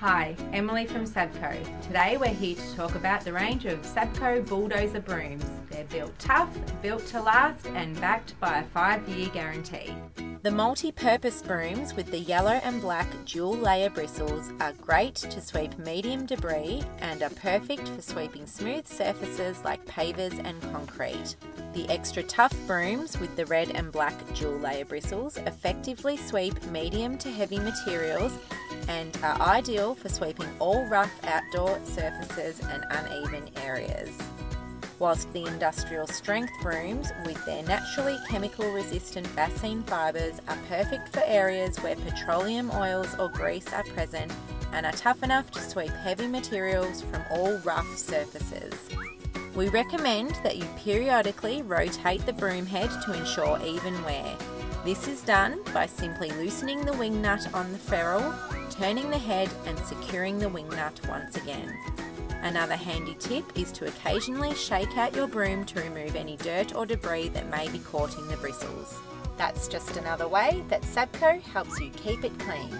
Hi, Emily from Sabco. Today we're here to talk about the range of Sabco bulldozer brooms. They're built tough, built to last, and backed by a five year guarantee. The multi-purpose brooms with the yellow and black dual layer bristles are great to sweep medium debris and are perfect for sweeping smooth surfaces like pavers and concrete. The extra tough brooms with the red and black dual layer bristles effectively sweep medium to heavy materials and are ideal for sweeping all rough outdoor surfaces and uneven areas whilst the industrial strength brooms with their naturally chemical resistant bassine fibres are perfect for areas where petroleum oils or grease are present and are tough enough to sweep heavy materials from all rough surfaces. We recommend that you periodically rotate the broom head to ensure even wear. This is done by simply loosening the wing nut on the ferrule, turning the head and securing the wing nut once again. Another handy tip is to occasionally shake out your broom to remove any dirt or debris that may be caught in the bristles. That's just another way that Sabco helps you keep it clean.